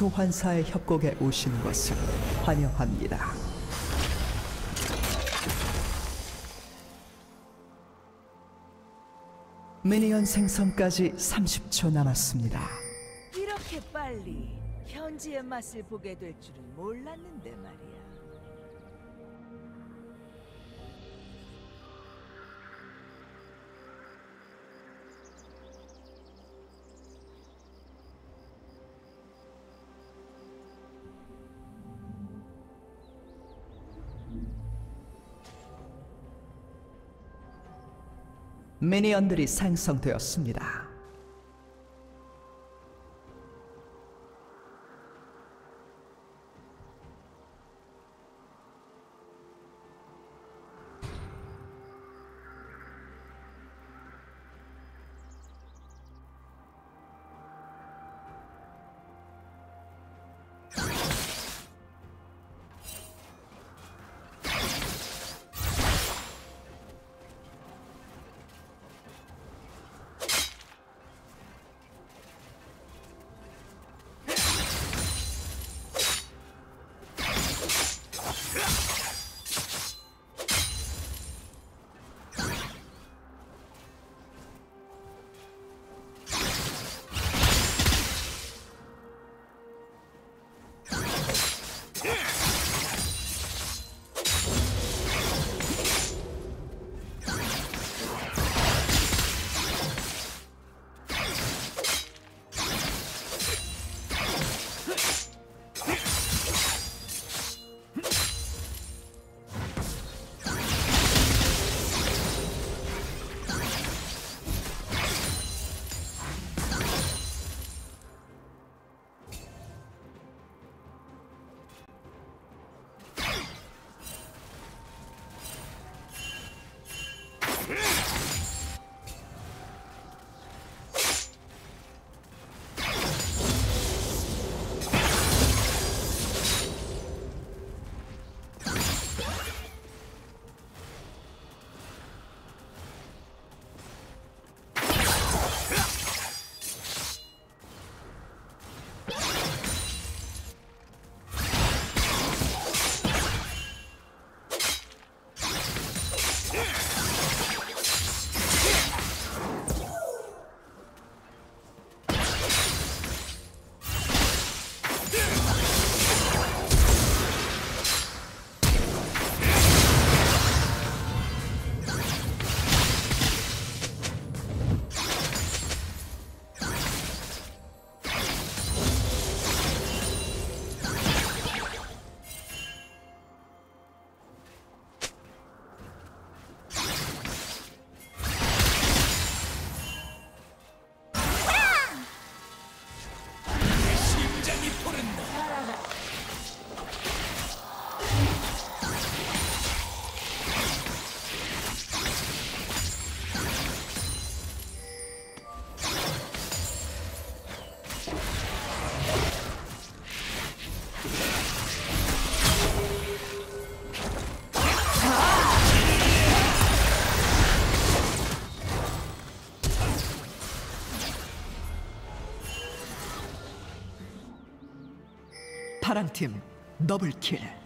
소환사의 협곡에 오신 것을 환영합니다. 미니언 생성까지 30초 남았습니다. 이렇게 빨리 현지의 맛을 보게 될 줄은 몰랐는데 말이야. 미니언들이 생성되었습니다. Yeah! 파랑팀 더블킬.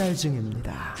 학살 중입니다.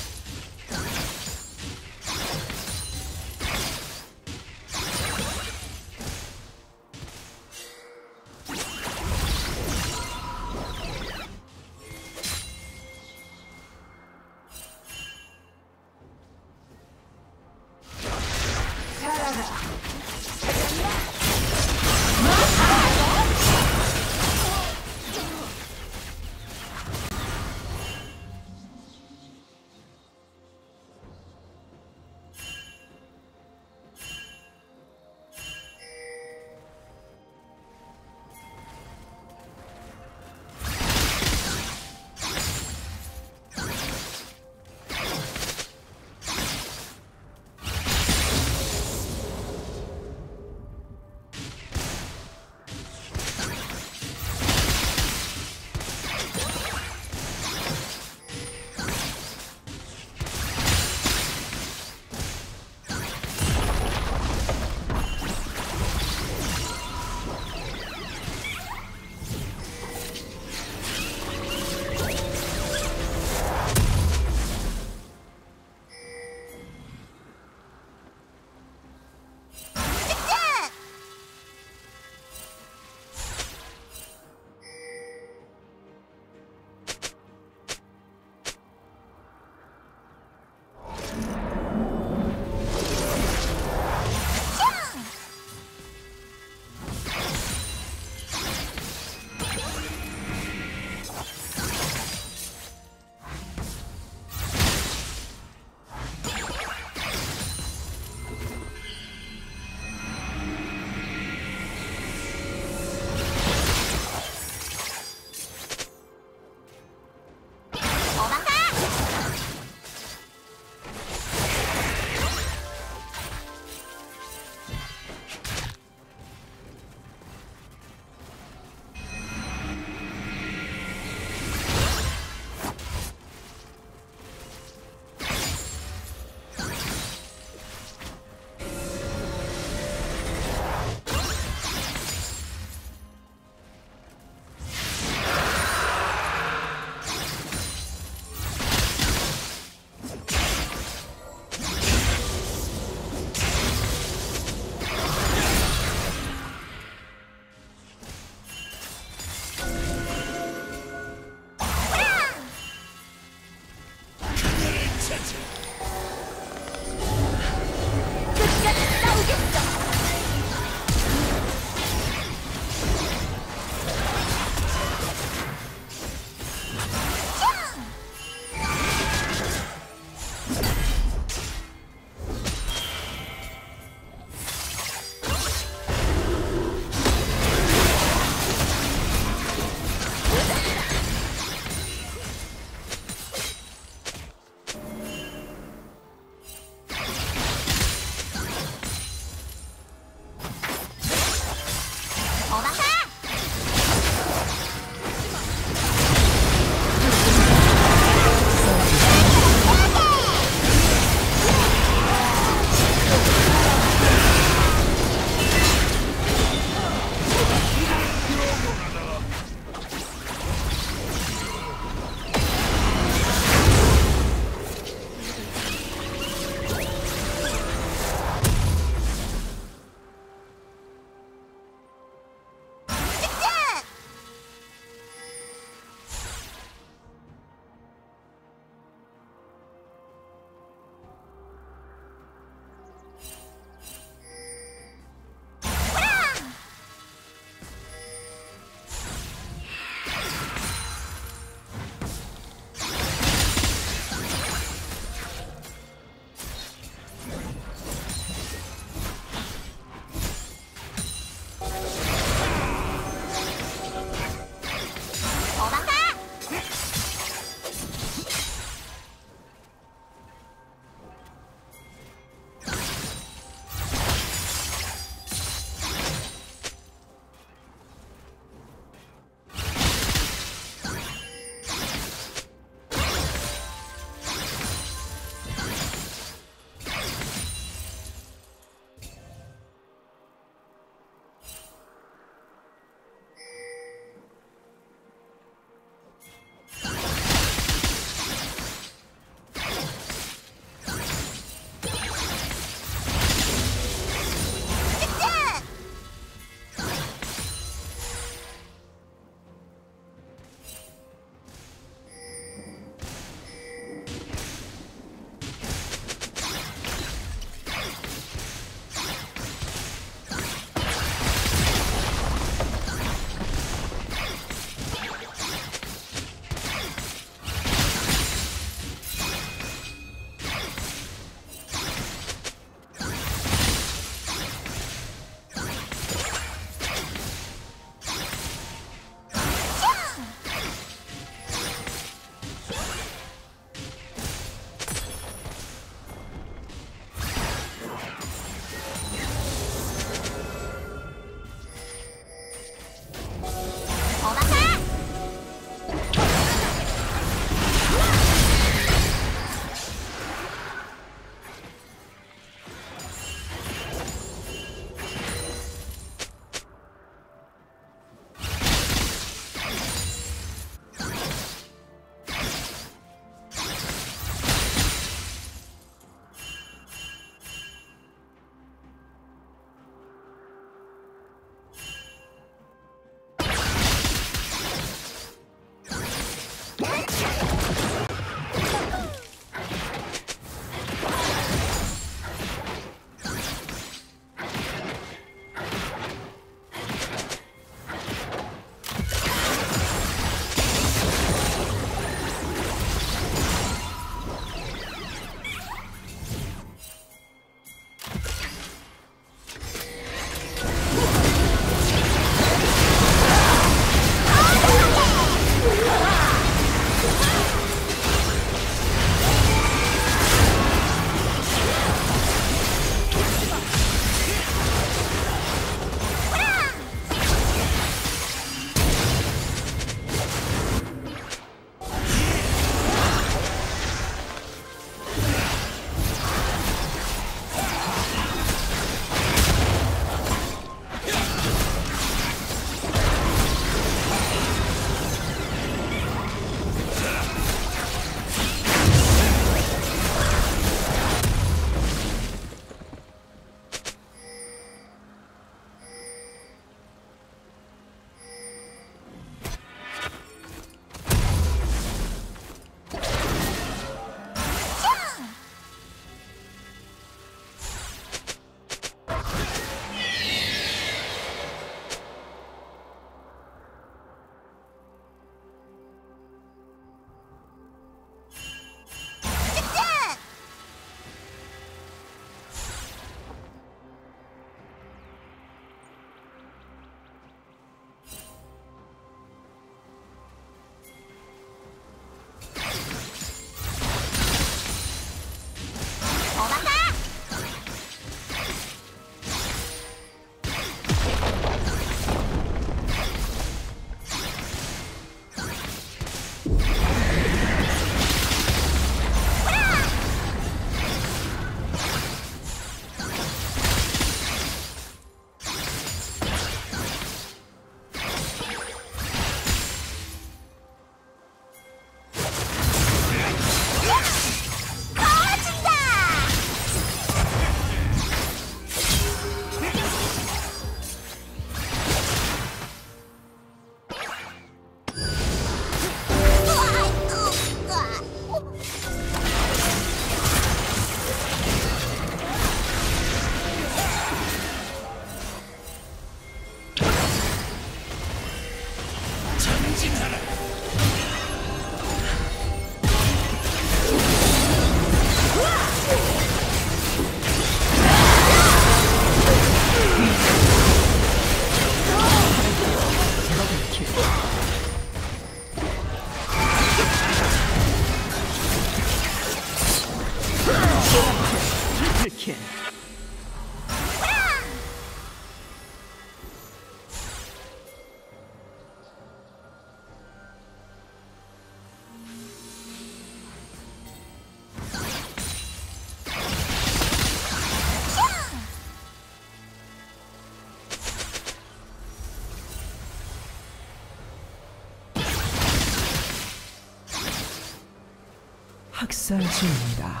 학살 중입니다.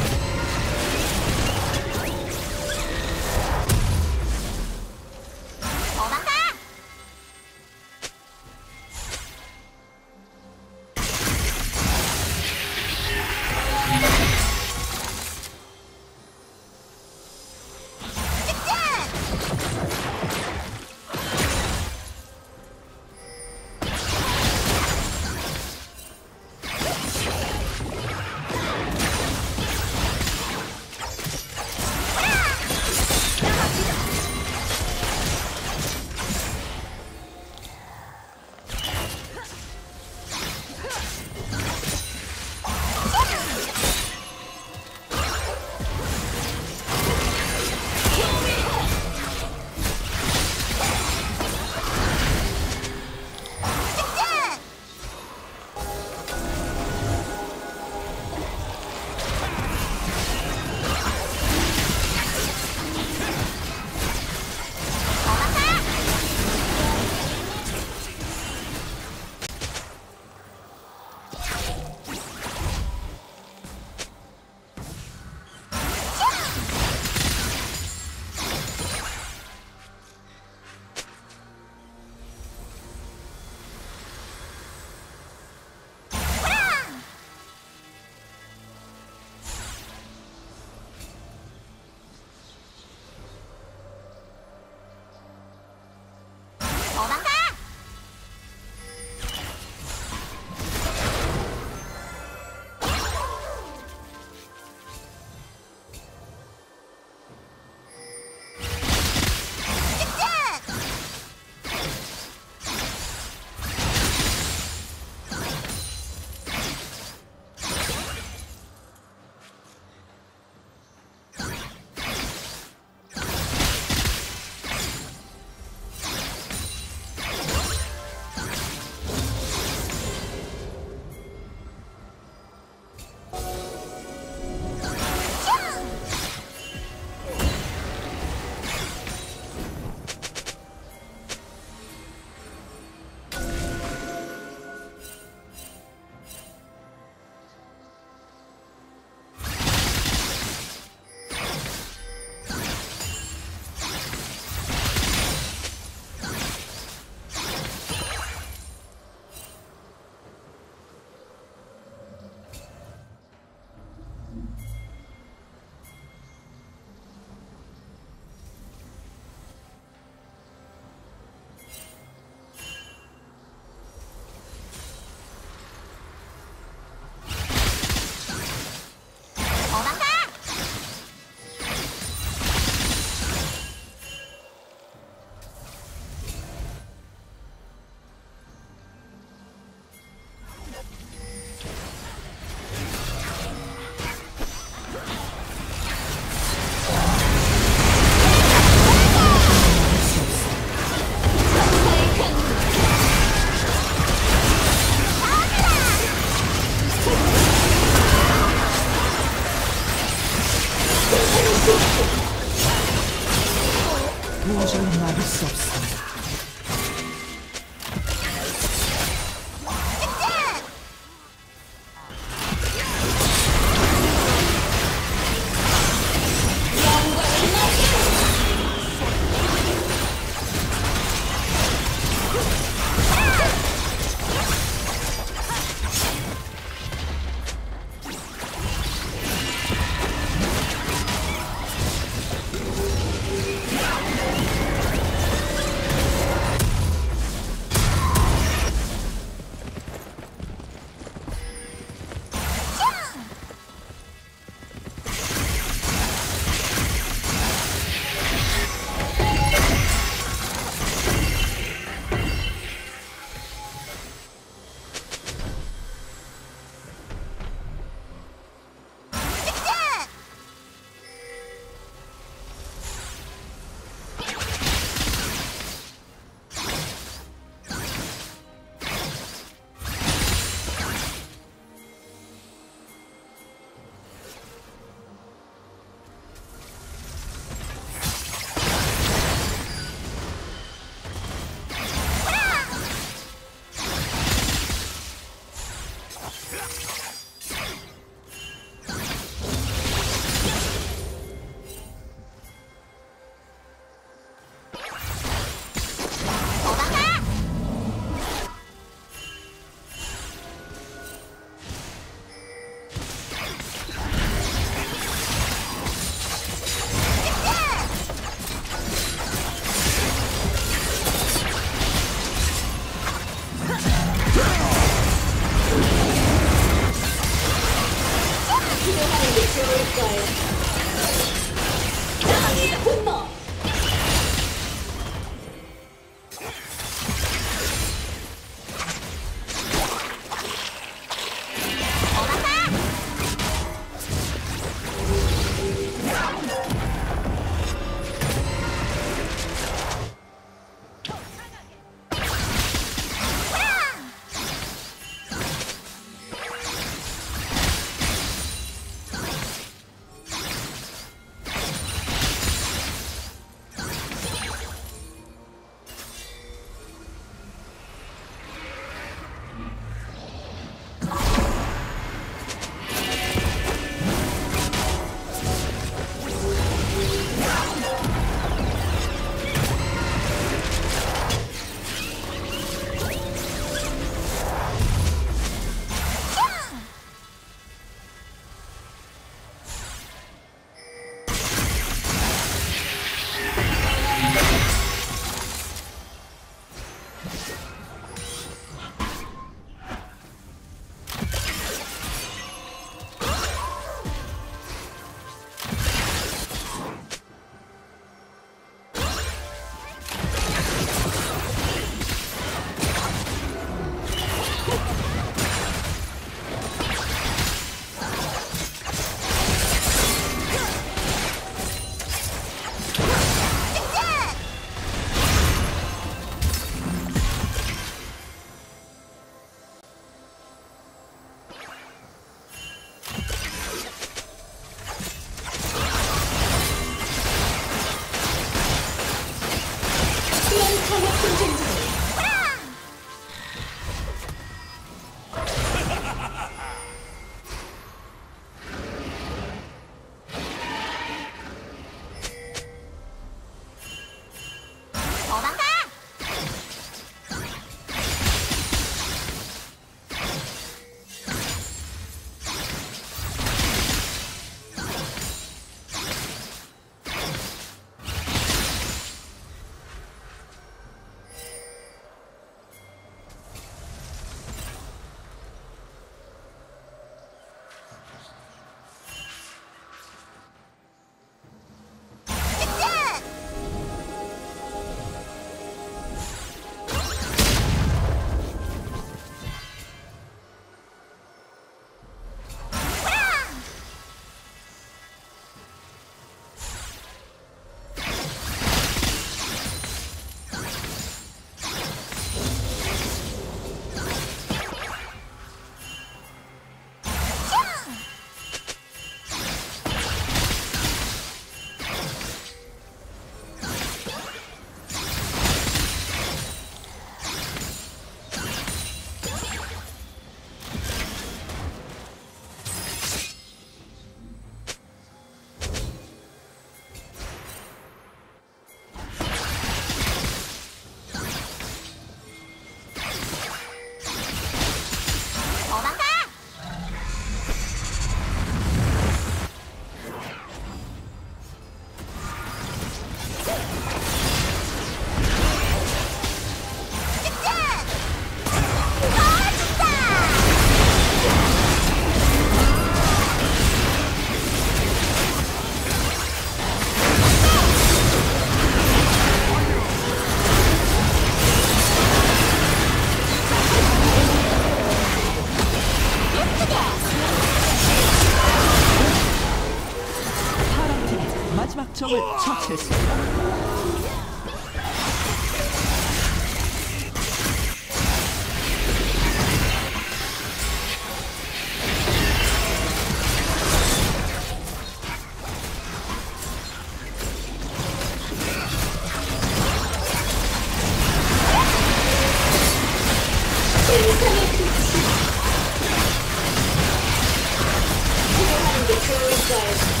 guys.